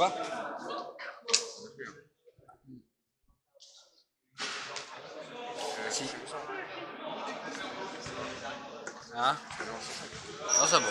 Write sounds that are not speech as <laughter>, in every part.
Quoi Si. Hein Non, ça va.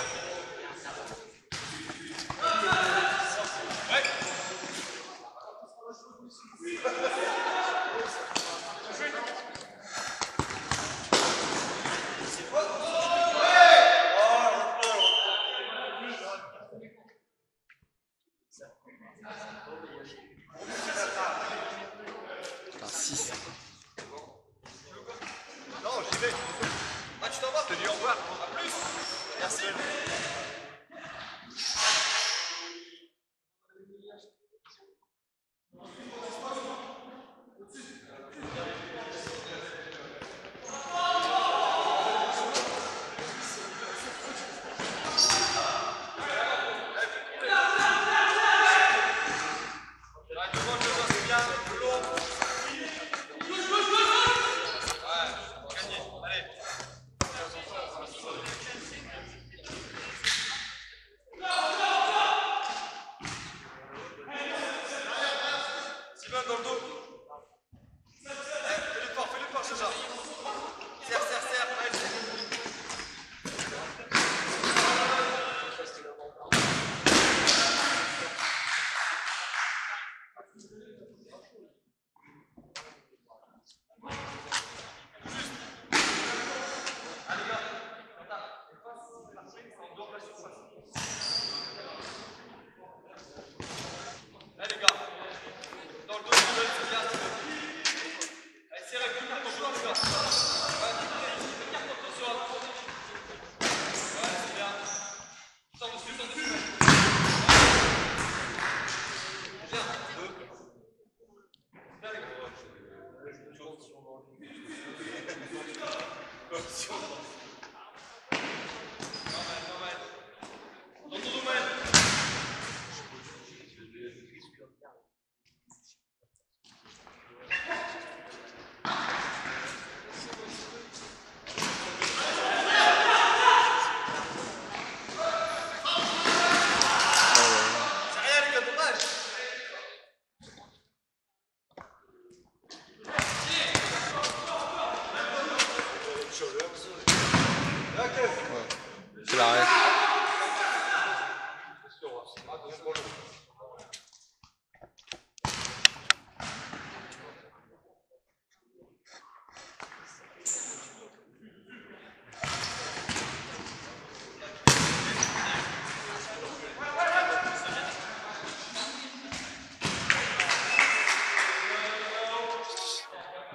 Putain, 6. Non, j'y vais. Tu t'en vas Je te dis au revoir. À plus. Merci. Thank you. 就。<laughs>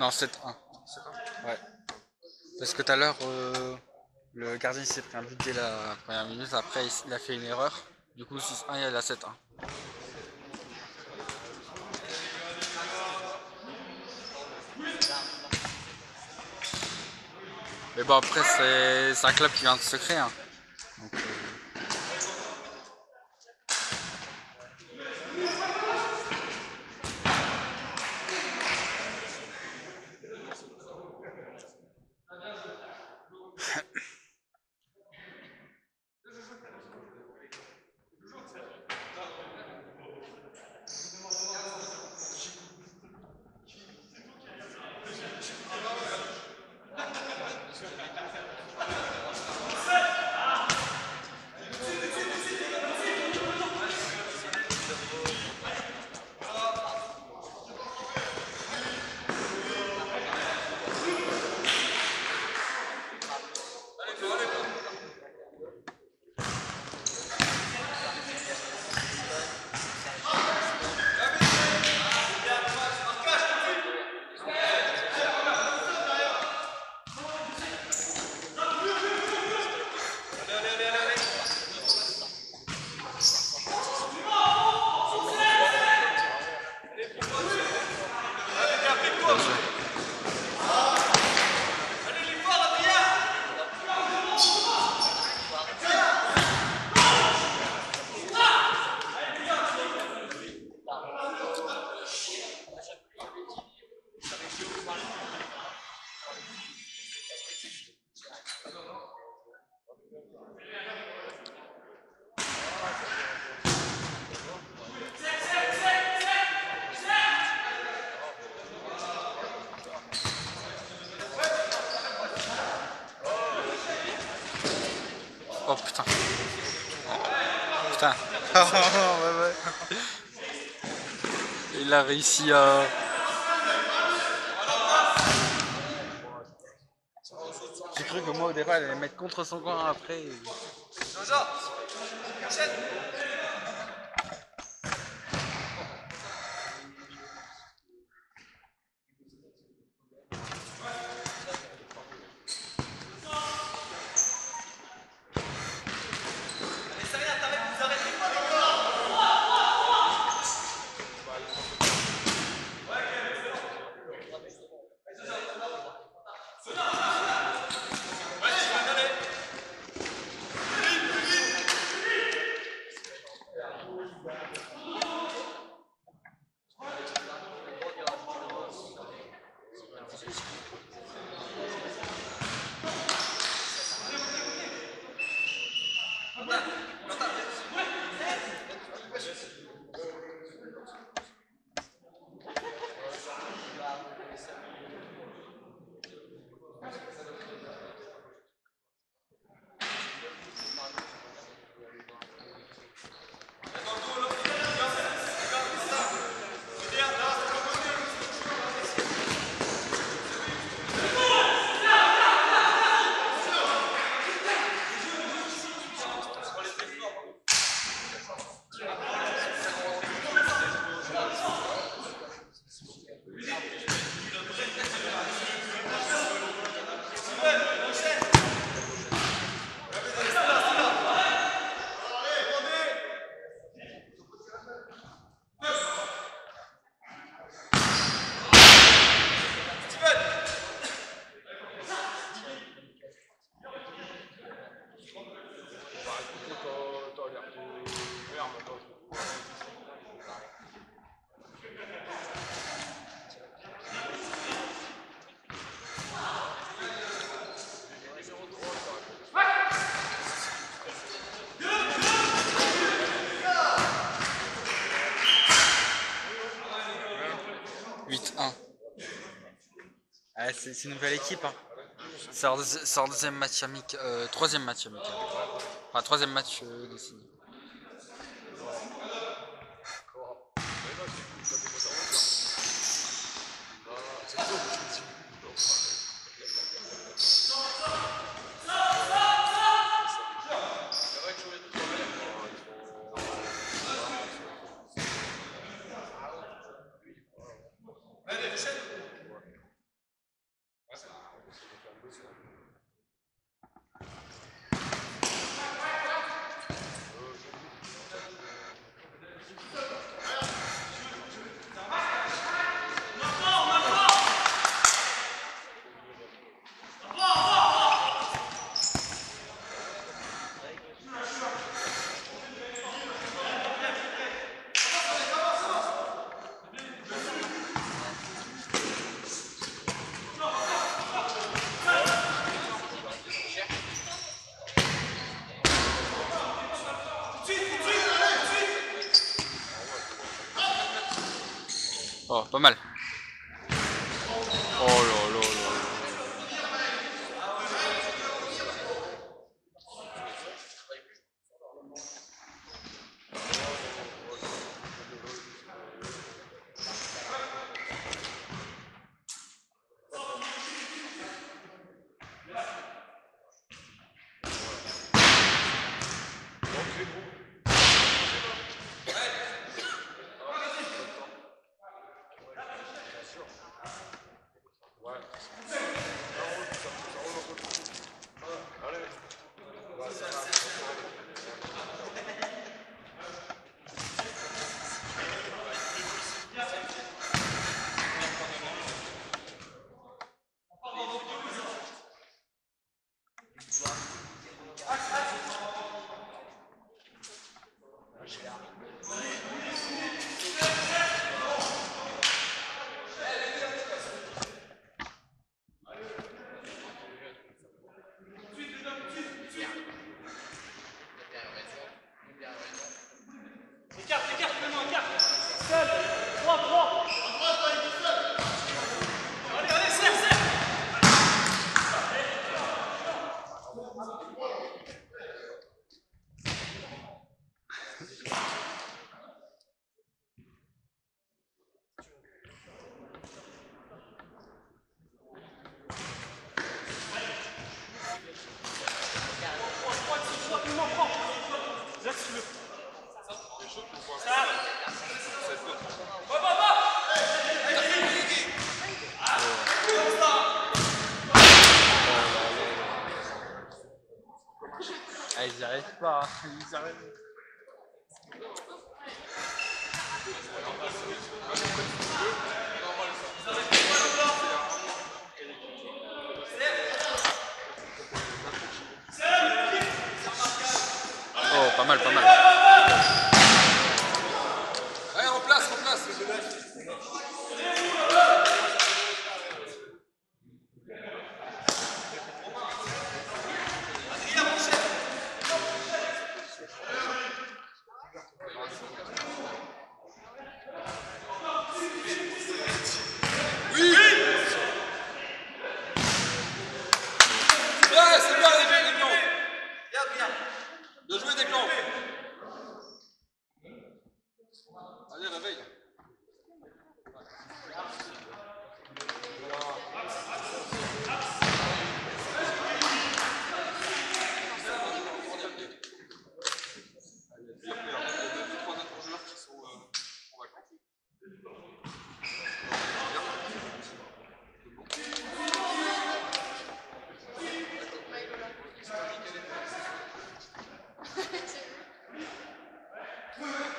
Non, 7-1. Ouais. Parce que tout à l'heure, euh, le gardien s'est pris un but dès la première minute, après il, a fait une erreur. Du coup, 6-1, il a 7-1. Mais bon, après, c'est c'est un club qui vient de se créer. hein. A réussi à. J'ai cru que moi au départ elle allait mettre contre son coin après. et- c'est une nouvelle équipe. Hein. C'est leur, deuxième match amical. Euh, troisième match amical. Enfin, troisième match euh, décidé. pas mal. Oh là là là. n'arrêtent pas. Ils arrêtent. Oh, pas mal, pas mal. Allez, en place, en place. Good. <laughs>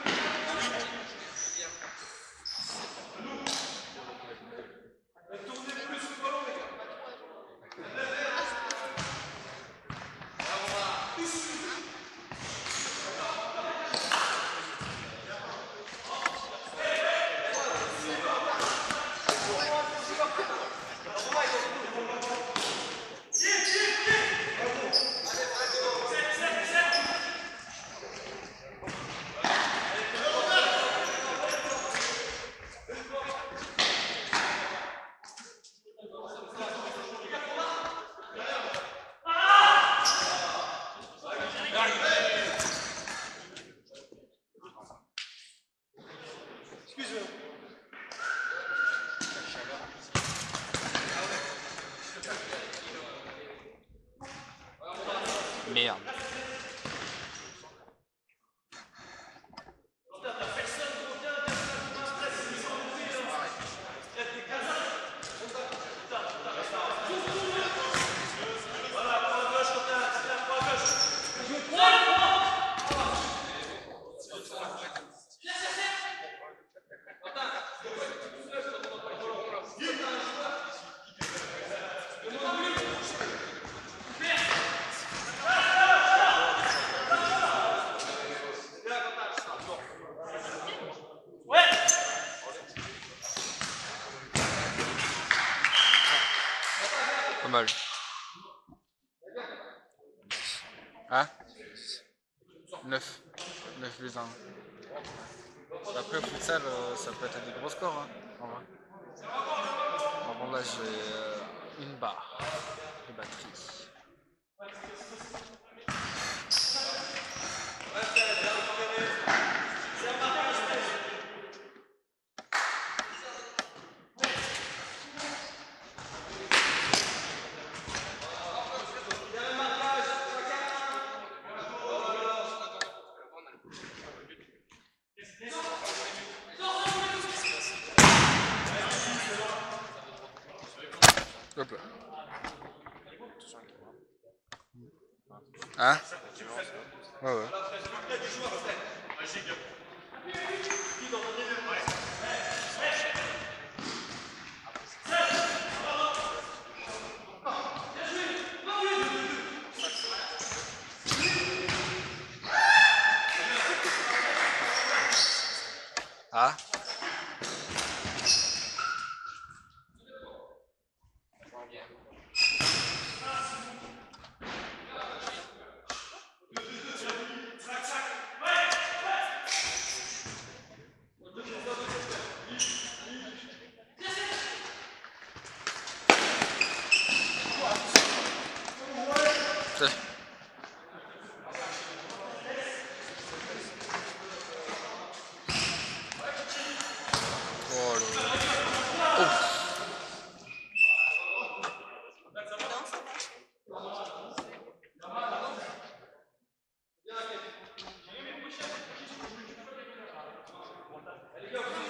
Look.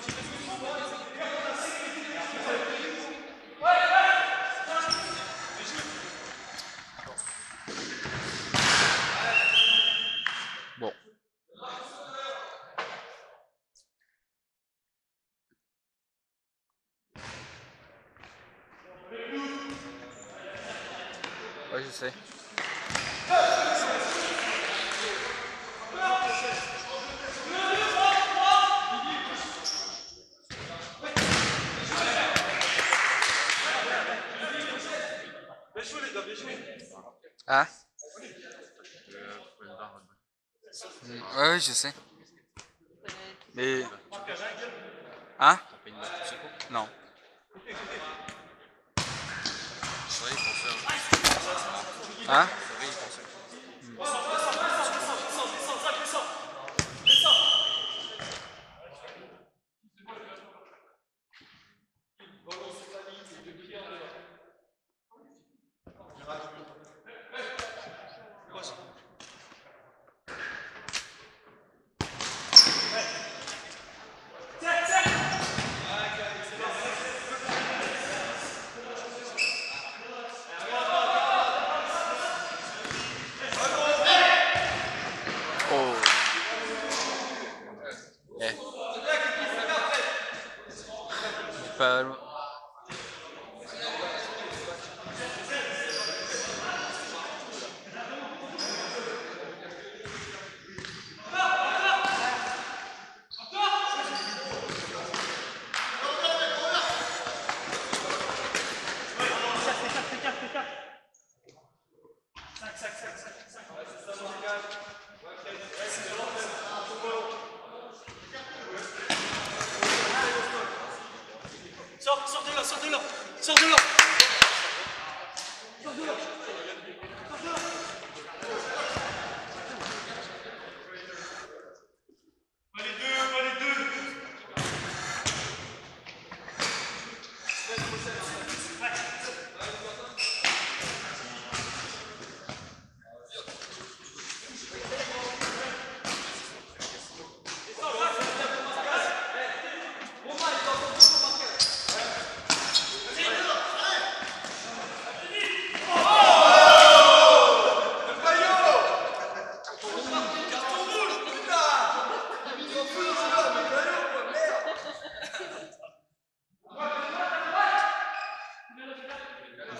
je sais. Mais. Hein? Non. Hein?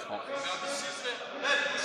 ですか？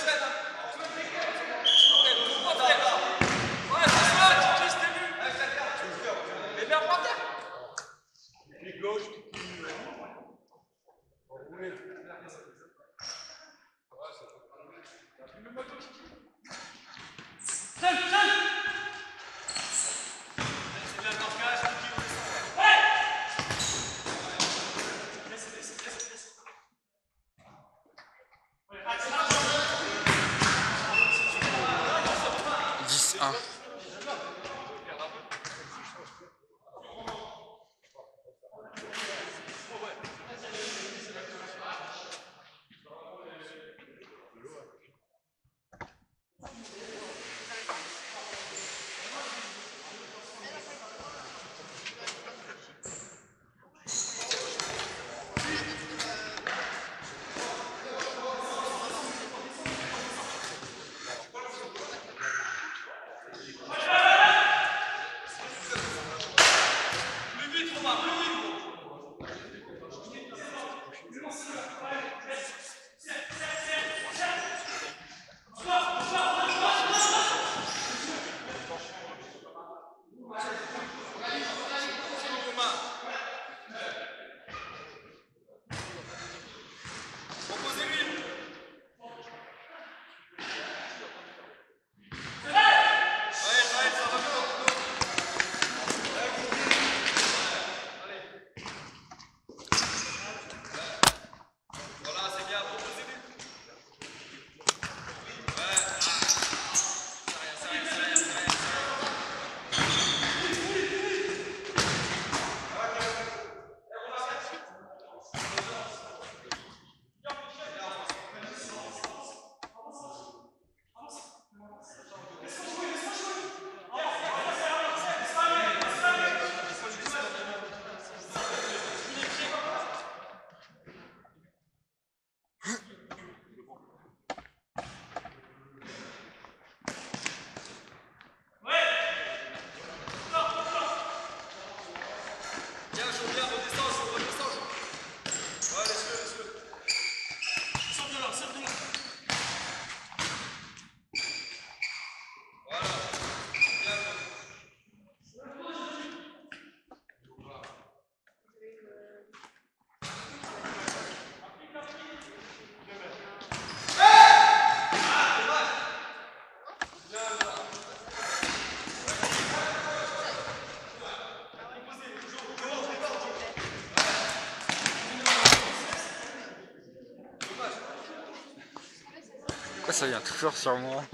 Ça vient toujours sur moi. <laughs>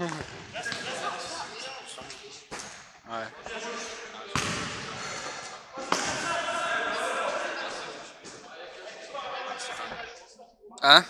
Hein?